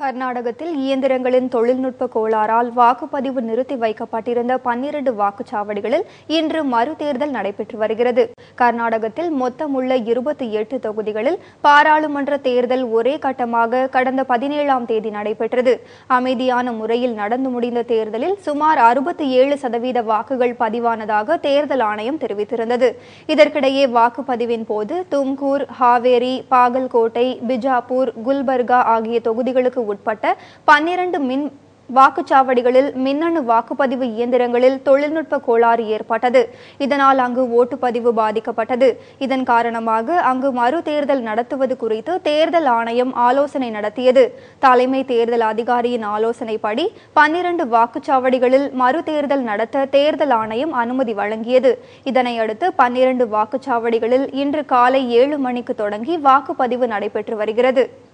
கர்நாடகத்தில் இயந்திரங்களின் தொழில்நுட்ப கோளாறால் வாக்குப்பதிவு நிறுத்தி வைக்கப்பட்டிருந்த பன்னிரண்டு வாக்குச்சாவடிகளில் இன்று மறுதேர்தல் நடைபெற்று வருகிறது. கர்நாடகத்தில் மொத்தமுள்ள இருபத்தி எட்டு தொகுதிகளில் பாராளுமன்ற தேர்தல் ஒரே கட்டமாக கடந்த பதினேழாம் தேதி நடைபெற்றது. அமைதியான முறையில் நடந்து முடிந்த தேர்தலில் சுமார் அறுபத்தி ஏழு சதவீத வாக்குகள் பதிவானதாக தேர்தல் ஆணையம் தெரிவித்திருந்தது. இதற்கிடையே வாக்குப்பதிவின் போது தும்கூர் ஹாவேரி பாகல்கோட்டை பிஜாப்பூர் குல்பர்கா ஆகிய தொகுதிகளுக்கு உட்பட்ட பன்னிரண்டு மின் வாக்குச்சாவடிகளில் மின்னணு வாக்குப்பதிவு இயந்திரங்களில் தொழில்நுட்ப கோளாறு ஏற்பட்டது. இதனால் அங்கு ஓட்டுப்பதிவு பாதிக்கப்பட்டது. இதன் காரணமாக அங்கு மறு தேர்தல் நடத்துவது குறித்து தேர்தல் ஆணையம் ஆலோசனை நடத்தியது. தலைமை தேர்தல் அதிகாரியின் ஆலோசனைப்படி பன்னிரண்டு வாக்குச்சாவடிகளில் மறு தேர்தல் நடத்த தேர்தல் ஆணையம் அனுமதி வழங்கியது. இதனையடுத்து பன்னிரண்டு வாக்குச்சாவடிகளில் இன்று காலை ஏழு மணிக்கு தொடங்கி வாக்குப்பதிவு நடைபெற்று வருகிறது.